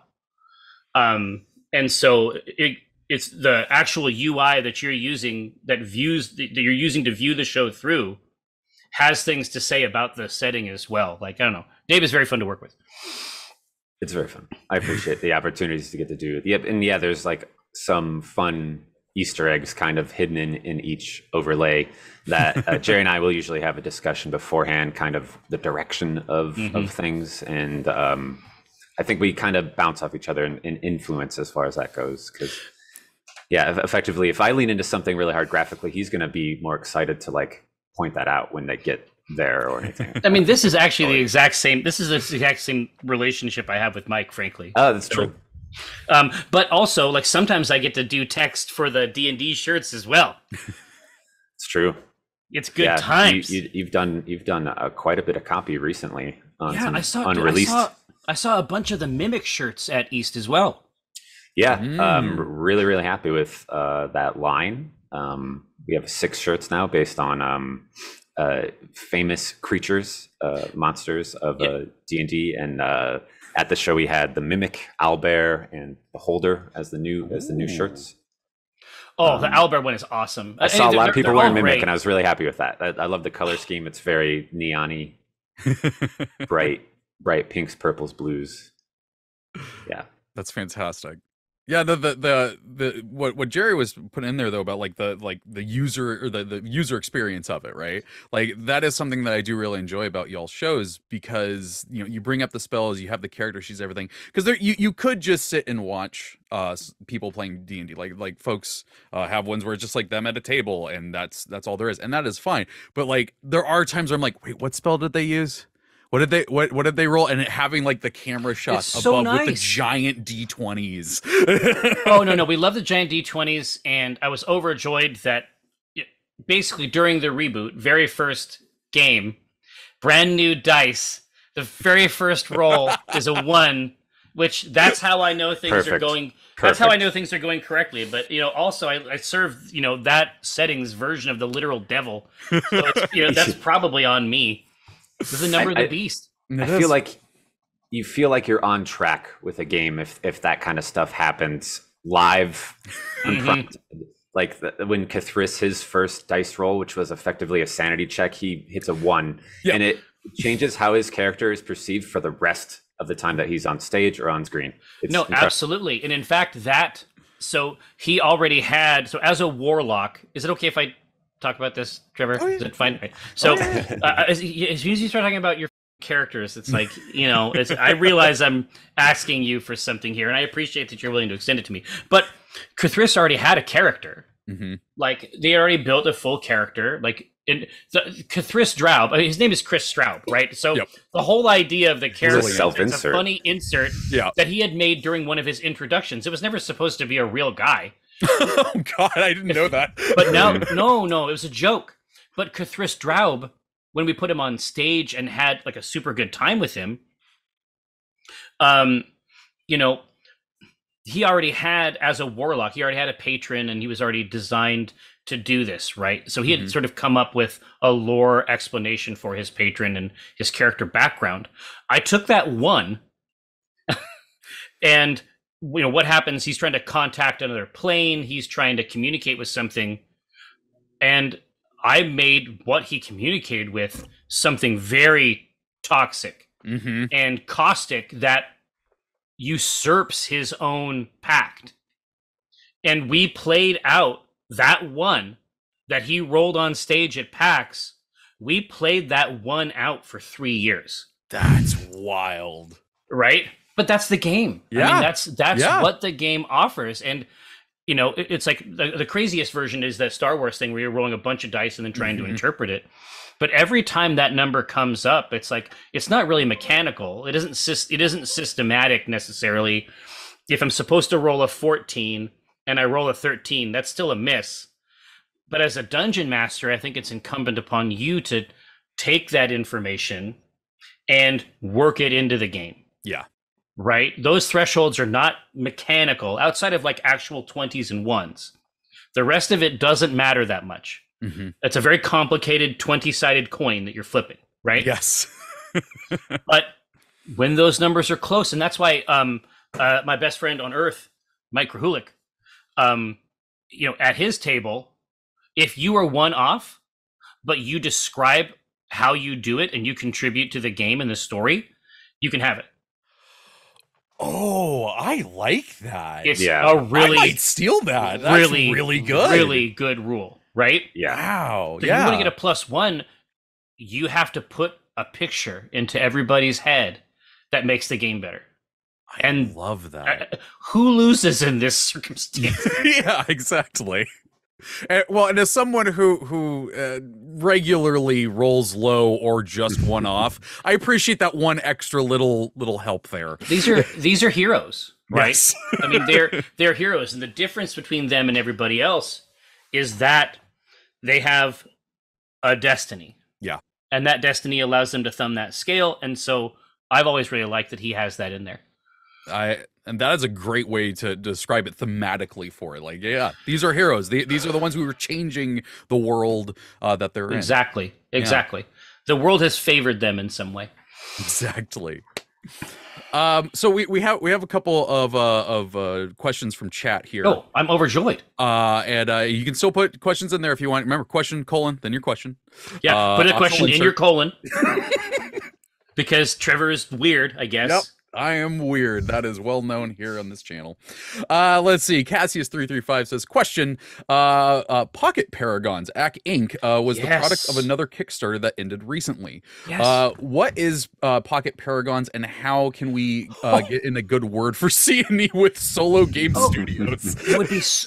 Um, and so it, it's the actual UI that you're using that views that you're using to view the show through has things to say about the setting as well. Like I don't know, Dave is very fun to work with. It's very fun. I appreciate the opportunities to get to do it. Yep, and yeah, there's like some fun Easter eggs kind of hidden in in each overlay that uh, [LAUGHS] Jerry and I will usually have a discussion beforehand, kind of the direction of Mhm. of things, and um, I think we kind of bounce off each other in, in influence as far as that goes. Because yeah, effectively, if I lean into something really hard graphically, he's going to be more excited to like point that out when they get there or anything. I mean, this is actually the exact same. This is the exact same relationship I have with Mike, frankly. oh, that's true. Um, but also, like sometimes I get to do text for the D and D shirts as well. It's true. It's good yeah, times. You, you, have done you've done uh, quite a bit of copy recently on yeah, some I saw. dude, I unreleased. saw. I saw a bunch of the mimic shirts at East as well. Yeah, Mm. um, really really happy with uh, that line. Um, we have six shirts now based on um, uh, famous creatures, uh, monsters of uh, D and D, and uh, at the show we had the mimic, owlbear, and the Holder as the new as the new shirts. Oh, the Um, Owlbear one is awesome. I saw a lot of people wearing mimic, great. and I was really happy with that. I, I love the color scheme; it's very neon-y, [LAUGHS] bright, bright pinks, purples, blues. Yeah. That's fantastic. Yeah, the, the the the what what Jerry was putting in there though about like the like the user or the the user experience of it, right? Like that is something that I do really enjoy about y'all shows because you know you bring up the spells, you have the character sheets, everything. Because there you you could just sit and watch uh people playing D and D, like like folks uh, have ones where it's just like them at a table and that's that's all there is, and that is fine. But like there are times where I'm like, wait, what spell did they use? What did they what what did they roll? And it having like the camera shot It's so above with the giant D twenties. oh no, [LAUGHS] no, we love the giant D20s, and I was overjoyed that basically during the reboot, very first game, brand new dice. The very first roll [LAUGHS] is a one, which that's how I know things are Perfect. going. That's how I know things are going correctly. But you know, also I, I serve you know that settings version of the literal devil. So it's, you know [LAUGHS] that's probably on me. This is the number of the I- beast. I feel like you feel like you're on track with a game if if that kind of stuff happens live. [LAUGHS] Mhm. Like the, when K'thriss, his first dice roll, which was effectively a sanity check, he hits a one, Yeah. and it changes how his character is perceived for the rest of the time that he's on stage or on screen. It's no, incredible. absolutely. And in fact, that so he already had so as a warlock. Is it okay if I talk about this, Trevor? Oh, yeah. Is it fine? Right. So Oh, yeah, uh, as, as soon as you start talking about your characters, it's like you know. It's, I realize I'm asking you for something here, and I appreciate that you're willing to extend it to me. But K'thriss already had a character. hmm Like they already built a full character. Like in the K'thriss Drow'b, uh, his name is Chris Straub, right? So Yep. the whole idea of the character is a self-insert. funny insert Yeah. that he had made during one of his introductions. It was never supposed to be a real guy. [LAUGHS] oh God, I didn't know that. [LAUGHS] But now, [LAUGHS] no, no, it was a joke. But K'thriss Drow'b, when we put him on stage and had like a super good time with him, um, you know, he already had as a warlock, he already had a patron, and he was already designed to do this, right? So he had Mhm. sort of come up with a lore explanation for his patron and his character background. I took that one, and you know what happens? He's trying to contact another plane. He's trying to communicate with something, and I made what he communicated with something very toxic hmm and caustic that usurps his own pact. And we played out that one that he rolled on stage at PAX. We played that one out for three years, That's wild. right? But that's the game. I Yeah. mean, that's that's Yeah. what the game offers. And you know, it- it's like the, the craziest version is that Star Wars thing where you're rolling a bunch of dice and then trying Mhm. to interpret it. But every time that number comes up, it's like it's not really mechanical. It isn't it isn't systematic necessarily. If I'm supposed to roll a 14 and I roll a 13, that's still a miss. But as a dungeon master, I think it's incumbent upon you to take that information and work it into the game Yeah. Right? Those thresholds are not mechanical outside of like actual 20s and ones. The rest of it doesn't matter that much. hmm It's a very complicated 20 sided coin that you're flipping, right? Yes. [LAUGHS] But when those numbers are close, and that's why um, uh, my best friend on earth, Mike Krahulik, um, you know, at his table, if you are one off, but you describe how you do it and you contribute to the game and the story, you can have it. Oh, I like that. It's Yeah. a I really might steal that. That's really, really good. really good rule, right? Yeah. Wow. So yeah. if you want to get a plus one, you have to put a picture into everybody's head that makes the game better. I and- love that. Uh, [LAUGHS] who loses in this circumstance? [LAUGHS] yeah, exactly. And, well, and as someone who who uh, regularly rolls low or just [LAUGHS] one off, I appreciate that one extra little little help there. these are [LAUGHS] these are heroes, right? Yes. I mean, they're they're heroes, and the difference between them and everybody else is that they have a destiny. Yeah. and that destiny allows them to thumb that scale, and so I've always really liked that he has that in there. I and that is a great way to describe it thematically for it. Like, yeah, these are heroes. They, these are the ones who are changing the world uh, that they're in. Exactly, exactly. The world has favored them in some way. Exactly. Um, so we, we have we have a couple of uh, of uh, questions from chat here. Oh, I'm overjoyed. Uh, and uh, you can still put questions in there if you want. Remember, question colon, then your question. Yeah, Uh, put a question in your colon [LAUGHS] because Trevor is weird, I guess. Yep. I am weird. That is well known here on this channel. Uh, let's see. Cassius three three five says question. Uh, uh, Pocket Paragons Acq Inc. Uh, was the product of another Kickstarter that ended recently. Yes. Uh, what is uh, Pocket Paragons and how can we uh, get in a good word for [LAUGHS] CNE with Solo Game Oh. Studios? [LAUGHS] it would be S-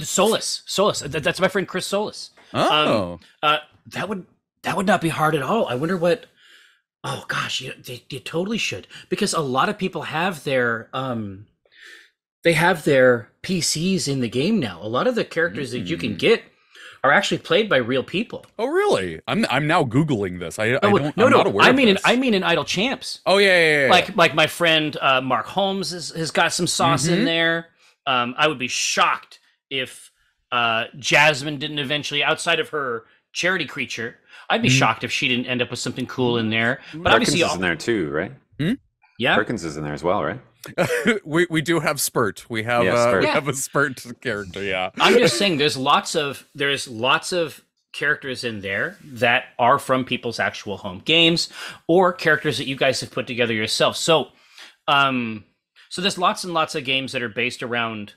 Solis. Solis. That's my friend Chris Solis. Oh, Uh, that would that would not be hard at all. I wonder what. Oh gosh, you, they, you totally should because a lot of people have their um, they have their PCs in the game now. A lot of the characters that you can Mm. get are actually played by real people. Oh, really? I'm I'm now googling this. I, I Oh, don't. no, I'm no. I mean, in. I mean, in Idle Champs. Oh yeah, yeah, yeah. like like my friend uh, Mark Hulmes has, has got some sauce in Mhm. there. Um, I would be shocked if uh, Jasmine didn't eventually, outside of her charity creature, I'd be Mhm. shocked if she didn't end up with something cool in there. But Perkins obviously, is in there too, right? yeah, Perkins is in there as well, right? [LAUGHS] we we do have spurt. We have Yeah, uh, we Yeah. have a spurt character. Yeah. I'm just saying there's lots of there's lots of characters in there that are from people's actual home games or characters that you guys have put together yourself. So um so there's lots and lots of games that are based around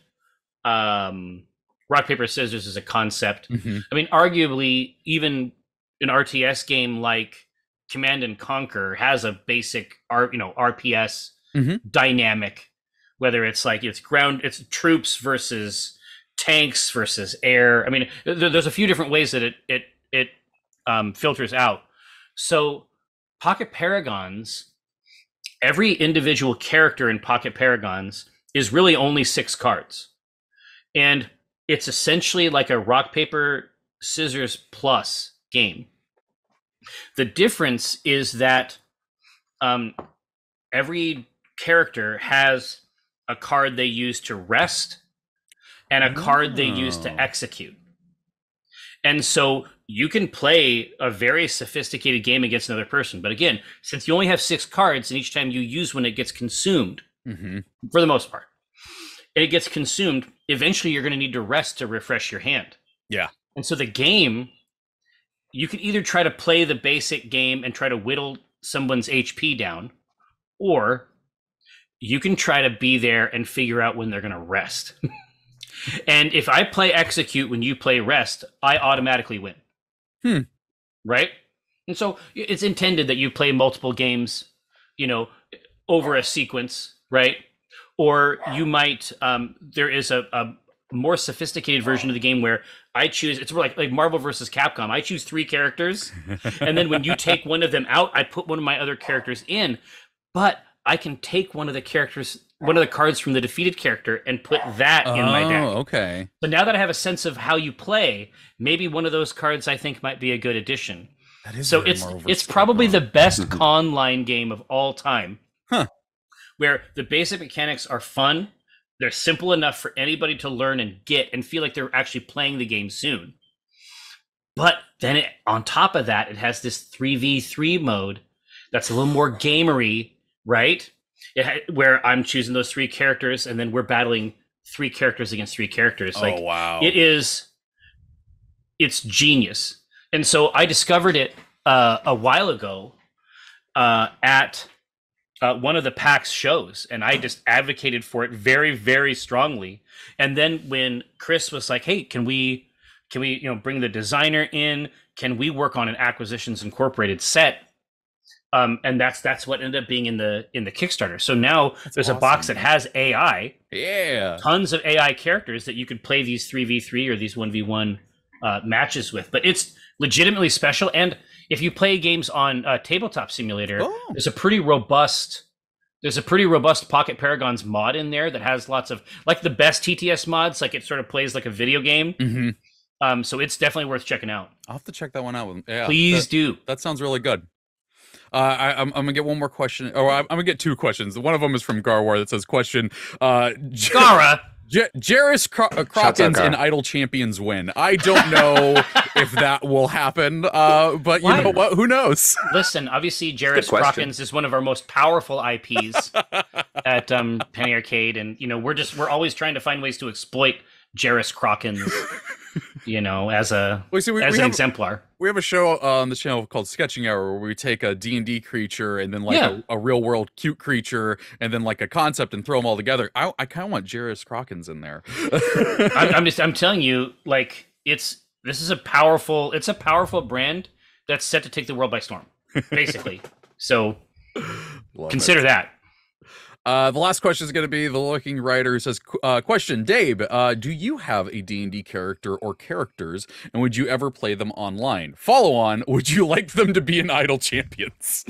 um rock paper scissors as a concept. Mhm. I mean arguably even an RTS game like Command and Conquer has a basic R you know RPS Mhm. dynamic whether it's like it's ground it's troops versus tanks versus air. I mean there, there's a few different ways that it it it um, filters out. So pocket paragons every individual character in pocket paragons is really only six cards. And it's essentially like a rock paper scissors plus game the difference is that um, every character has a card they use to rest and a card they use to Oh. execute. And so you can play a very sophisticated game against another person. But again, since you only have six cards and each time you use one, it gets consumed Mhm. for the most part. And it gets consumed. Eventually, you're going to need to rest to refresh your hand. Yeah. And so the game, you can either try to play the basic game and try to whittle someone's HP down, or you can try to be there and figure out when they're going to rest. [LAUGHS] and if I play execute when you play rest, I automatically win. Hmm. Right? And so it's intended that you play multiple games, you know, over a sequence, right? Or you might, um, there is a, a more sophisticated version of the game where I choose, it's more like, like Marvel versus Capcom. I choose three characters, and then when you [LAUGHS] take one of them out, I put one of my other characters in. But I can take one of the characters, one of the cards from the defeated character, and put that in my deck. Oh, okay. So now that I have a sense of how you play, maybe one of those cards I think might be a good addition. That is So it's it's probably Capcom. the best [LAUGHS] con line game of all time. Huh. Where the basic mechanics are fun, they're simple enough for anybody to learn and get and feel like they're actually playing the game soon. But then it, on top of that, it has this 3v3 mode that's a little more gamery, right? It where I'm choosing those three characters and then we're battling three characters against three characters. Oh like wow. it is it's genius and so i discovered it uh, a while ago uh, at uh, one of the pax shows and i just advocated for it very very strongly and then when chris was like hey can we can we you know bring the designer in can we work on an acquisitions incorporated set um, and that's that's what ended up being in the in the kickstarter so now That's there's a box that has ai yeah. tons of AI characters that you could play these 3v3 or these 1v1 uh, matches with. But it's legitimately special. And if you play games on uh, Tabletop Simulator, Oh. there's a pretty robust. There's a pretty robust Pocket Paragons mod in there that has lots of like the best TTS mods. Like it sort of plays like a video game. hmm Um, so it's definitely worth checking out. I'll have to check that one out. Yeah. Please that- do. That sounds really good. Uh, I, I'm, I'm gonna get one more question, or I'm, I'm gonna get two questions. One of them is from Garwar that says, "Question: uh, [LAUGHS] Gara, J- Jarris Cro- uh, Shouts Crocken's and Gar. Idle Champions win. I don't know [LAUGHS] if that will happen, uh, but you Why? know what? Who knows? listen. Obviously, Jarris question. Crockens is one of our most powerful IPs. [LAUGHS] at um, Penny Arcade, and you know we're just we're always trying to find ways to exploit Jarris Crockens, [LAUGHS] you know, as a We see we, as we an have, exemplar. we have a show uh, on the channel called Sketching Hour where we take a D and D creature and then like Yeah. a, a real world cute creature and then like a concept and throw them all together. I, I kind of want Jarris Crockens in there. [LAUGHS] I'm, I'm [LAUGHS] just I'm telling you, like it's this is a powerful it's a powerful brand that's set to take the world by storm, basically. [LAUGHS] so Love it. consider that. Uh, the last question is going to be the looking writer says, uh, "Question, Dave, uh, do you have a D and D character or characters, and would you ever play them online? Follow on, would you like them to be in Idle Champions?"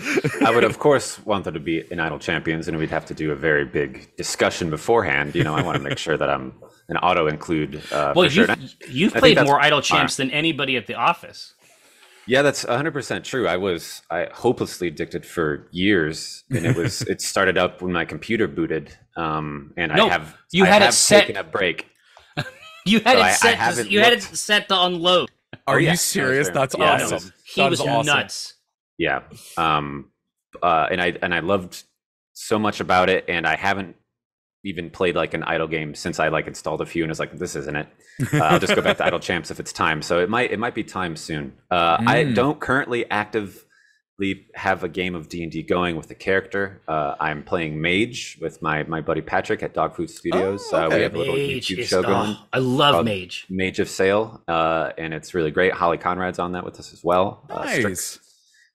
I would, of course, want them to be in Idle Champions, and we'd have to do a very big discussion beforehand. You know, I want to make sure that I'm an auto include. Uh, Well, for sure. you've, And I- you've I played more Idle fine. Champs than anybody at the office. Yeah, that's 100% true. I was I hopelessly addicted for years, and it was [LAUGHS] it started up when my computer booted, um, and No, I have you I had it set- taken a break. [LAUGHS] You had So it I- I set. to, haven't you had it set to unload. Are Oh, you yeah, that serious? That's Yeah, no, awesome. He That was is awesome. nuts. Yeah, um, uh, and I and I loved so much about it, and I haven't even played like an idle game since I like installed a few, and was like, this isn't it. Uh, I'll just go back to idle [LAUGHS] champs if it's time. So it might it might be time soon. Uh, I Mm. don't currently actively have a game of D and D going with the character. Uh, I'm playing Mage with my my buddy Patrick at Dog Food Studios. Oh, uh, okay. we have a little Mage YouTube show going. oh, I love Mage. Mage of Sale, uh, and it's really great. Holly Conrad's on that with us as well. Uh, Nice.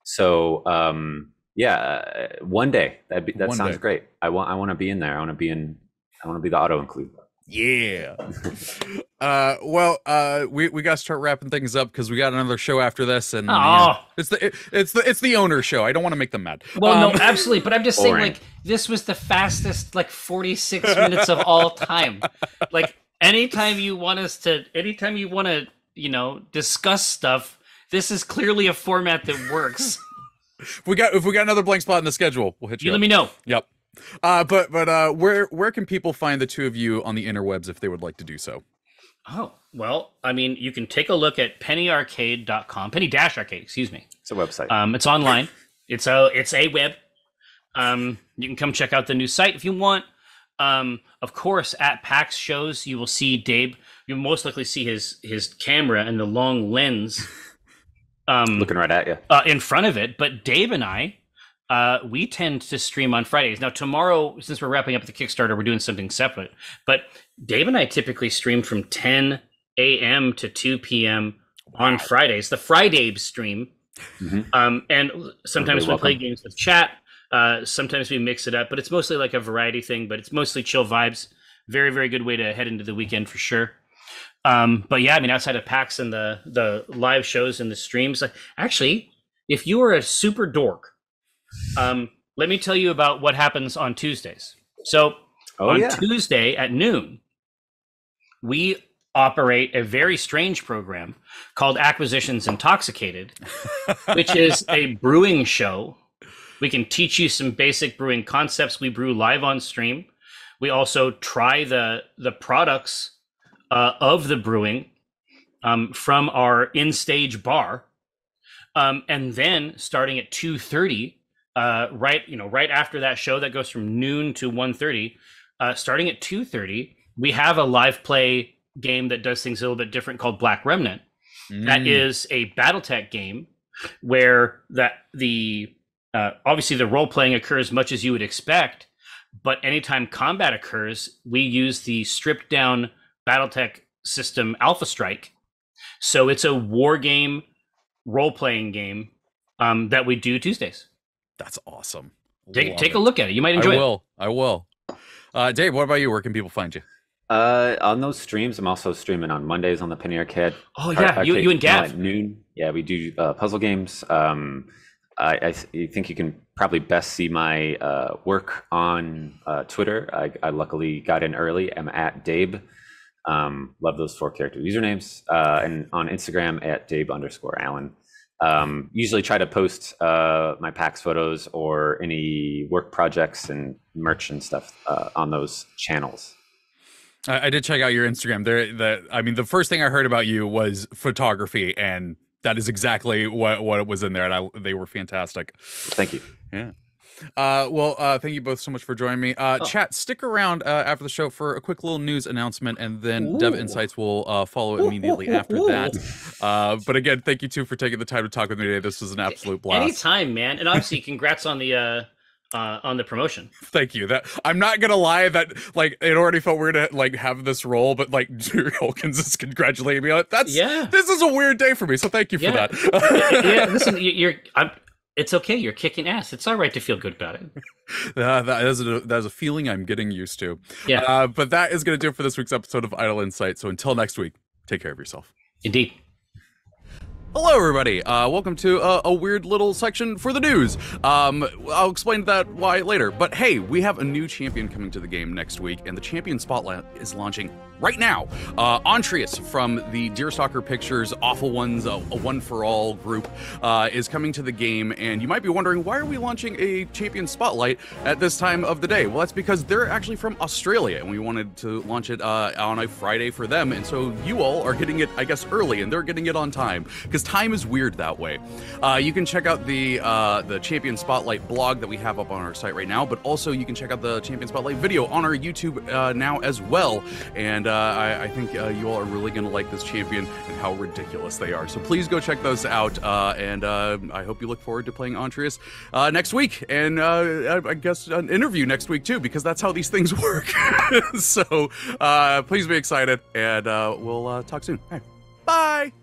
So um, yeah, one day that that One sounds day. great. I want I want to be in there. I want to be in. I want to be the auto include. Yeah. [LAUGHS] uh, well, uh, we we got to start wrapping things up because we got another show after this, and you know, Oh. it's the it, it's the it's the owner show. I don't want to make them mad. Well, Um, no, [LAUGHS] absolutely. But I'm just saying, like, this was the fastest, like, 46 minutes of all time. Like, anytime you want us to, anytime you want to, you know, discuss stuff, this is clearly a format that works. [LAUGHS] if we got if we got another blank spot in the schedule, we'll hit you. You let me know. Yep. Uh, but but uh, where where can people find the two of you on the interwebs if they would like to do so? Oh, well, I mean, you can take a look at pennyarcade.com, penny dash arcade, excuse me. It's a website. Um, it's online. It's a it's a web. Um, you can come check out the new site if you want. Um, of course, at PAX shows, you will see Dave. You'll most likely see his his camera and the long lens um, Looking right at you. uh, in front of it. But Dave and I, uh, we tend to stream on Fridays. Now, tomorrow, since we're wrapping up the Kickstarter, we're doing something separate. But Dave and I typically stream from 10 a.m. to 2 p.m. on Fridays, the Friday stream. Mhm. Um, and sometimes we play games with chat. Uh, sometimes we mix it up, but it's mostly like a variety thing. But it's mostly chill vibes. Very, very good way to head into the weekend for sure. Um, but yeah, I mean, outside of PAX and the the live shows and the streams, like, actually, if you are a super dork, um, let me tell you about what happens on Tuesdays. So Oh on yeah. Tuesday at noon, we operate a very strange program called Acquisitions Intoxicated, [LAUGHS] which is a brewing show. We can teach you some basic brewing concepts. We brew live on stream. We also try the the products uh, of the brewing um, from our in stage bar, um, and then starting at two thirty, uh, right you know right after that show that goes from noon to 1.30, uh, starting at two thirty, we have a live play game that does things a little bit different called Black Remnant. That Mm. is a BattleTech game where that the uh, obviously the role playing occurs much as you would expect, but anytime combat occurs, we use the stripped down BattleTech system Alpha Strike. So it's a war game, role playing game um, that we do Tuesdays. That's awesome. Take Love take it. a look at it. You might enjoy I it. will. I will. Uh, Dave, what about you? Where can people find you? Uh, on those streams, I'm also streaming on Mondays on the Penny Arcade. Oh Ar- yeah, you, you and channel Gav. at noon. Yeah, we do uh, puzzle games. Um, I, I think you can probably best see my uh, work on uh, Twitter. I, I luckily got in early. I'm at Dabe. Um, love those four character usernames. Uh, and on Instagram at Dabe underscore Alan. Um, usually try to post uh, my PAX photos or any work projects and merch and stuff uh, on those channels. I, I did check out your Instagram. There, that I mean, the first thing I heard about you was photography, and that is exactly what what was in there, and I they were fantastic. Thank you. Uh, well, uh, thank you both so much for joining me. Uh, Oh. Chat, stick around uh, after the show for a quick little news announcement, and then Dev Insights will uh, follow immediately ooh, after ooh. that. Uh, but again, thank you two for taking the time to talk with me today. This was an absolute blast. Anytime, man. And obviously, [LAUGHS] congrats on the uh, uh, on the promotion. Thank you. That I'm not gonna lie that like it already felt weird to like have this role, but like [LAUGHS] Jerry Holkins is congratulating me on it. That's Yeah. This is a weird day for me, so thank you for that. yeah, [LAUGHS] listen, you- you're I'm it's okay. You're kicking ass. It's all right to feel good about it. [LAUGHS] Uh, that is a, that is a feeling I'm getting used to. Yeah. Uh, but that is going to do it for this week's episode of Idle Insight. So until next week, take care of yourself. Indeed. Hello, everybody. Uh, welcome to a, a weird little section for the news. Um, I'll explain that why later. But hey, we have a new champion coming to the game next week, and the champion spotlight is launching right now. Uh, Antreus from the Deerstalker Pictures Awful Ones, a, a One for All group, uh, is coming to the game, and you might be wondering why are we launching a champion spotlight at this time of the day? Well, that's because they're actually from Australia, and we wanted to launch it uh, on a Friday for them, and so you all are getting it, I guess, early, and they're getting it on time because time is weird that way. Uh, you can check out the uh, the Champion Spotlight blog that we have up on our site right now, but also you can check out the Champion Spotlight video on our YouTube uh, now as well. And uh, I, I think uh, you all are really going to like this champion and how ridiculous they are. So please go check those out. Uh, and uh, I hope you look forward to playing Antreus uh, next week, and uh, I guess an interview next week too, because that's how these things [LAUGHS] work. so uh, please be excited, and uh, we'll uh, talk soon. Right. Bye.